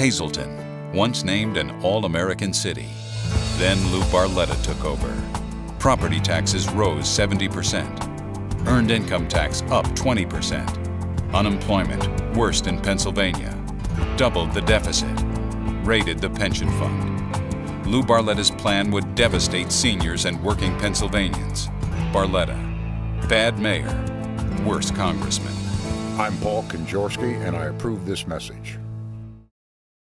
Hazleton, once named an all-American city. Then Lou Barletta took over. Property taxes rose 70%. Earned income tax up 20%. Unemployment, worst in Pennsylvania. Doubled the deficit. Raided the pension fund. Lou Barletta's plan would devastate seniors and working Pennsylvanians. Barletta, bad mayor, worst congressman. I'm Paul Kanjorski, and I approve this message.